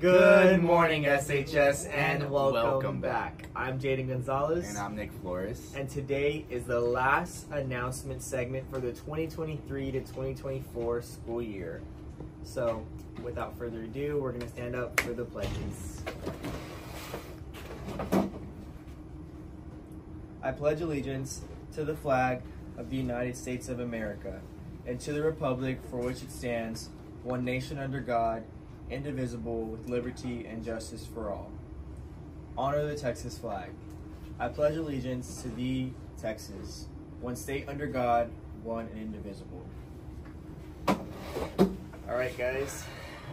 Good morning, SHS, and welcome, Welcome back. I'm Jaden Gonzalez, And I'm Nick Flores. and today is the last announcement segment for the 2023 to 2024 school year. So, without further ado, we're going to stand up for the pledges. I pledge allegiance to the flag of the United States of America and to the republic for which it stands, one nation under God, indivisible, with liberty and justice for all. Honor the Texas flag. I pledge allegiance to thee, Texas, one state under God, one and indivisible. All right, guys.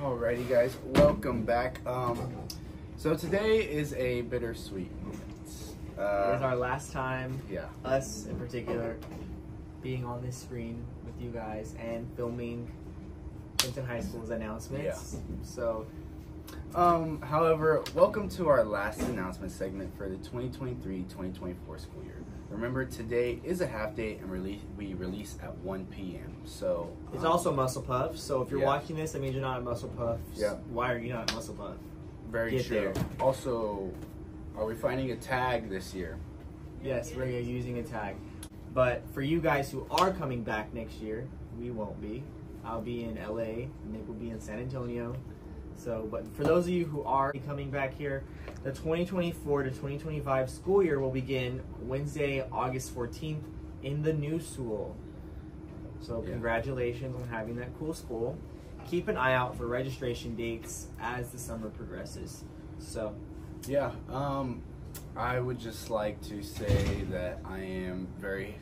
Alrighty, guys, welcome back. Um, so today is a bittersweet moment. it Uh, is our last time, yeah, us in particular, being on this screen with you guys and filming Sinton High School's announcements. So, Um, however, welcome to our last announcement segment for the 2023-2024 school year. Remember, today is a half day and release, we release at 1 p.m. So It's um, also Muscle Puff, so if you're Yeah. watching this, that means you're not at Muscle Puff. Yeah. Why are you not at Muscle Puff? very get true. there. Also, are we finding a tag this year? Yes, we're using a tag. But for you guys who are coming back next year, we won't be. I'll be in LA, and Nick will be in San Antonio. So, but for those of you who are coming back here, the 2024 to 2025 school year will begin Wednesday, August 14th in the new school. So, Yeah. congratulations on having that cool school. Keep an eye out for registration dates as the summer progresses. So, Yeah, um, I would just like to say that I am very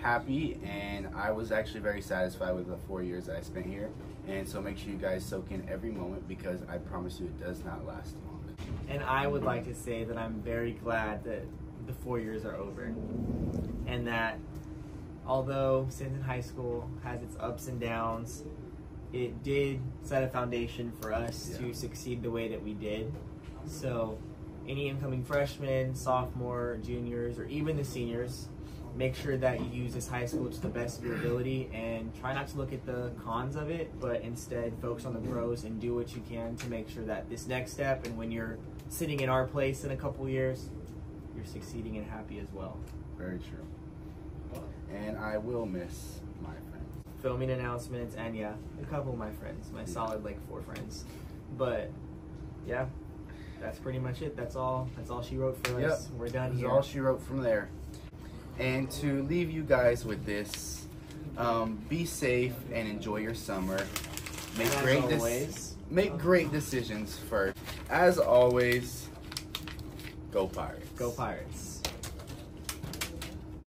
happy and I was actually very satisfied with the four years that I spent here. And so make sure you guys soak in every moment because I promise you it does not last long. And I would like to say that I'm very glad that the four years are over. And that although Sinton High School has its ups and downs, it did set a foundation for us Yeah. to succeed the way that we did. So, any incoming freshmen, sophomore, juniors, or even the seniors, make sure that you use this high school to the best of your ability and try not to look at the cons of it, but instead focus on the pros and do what you can to make sure that this next step and when you're sitting in our place in a couple years, you're succeeding and happy as well. Very true. And I will miss my friends. Filming announcements and yeah, a couple of my friends, my solid like four friends. But yeah, that's pretty much it. That's all. That's all she wrote for us. Yep. We're done here. all she wrote from there. And to leave you guys with this, um, be safe and enjoy your summer. Make as great dec- always, make great decisions first. As always, go Pirates. go Pirates.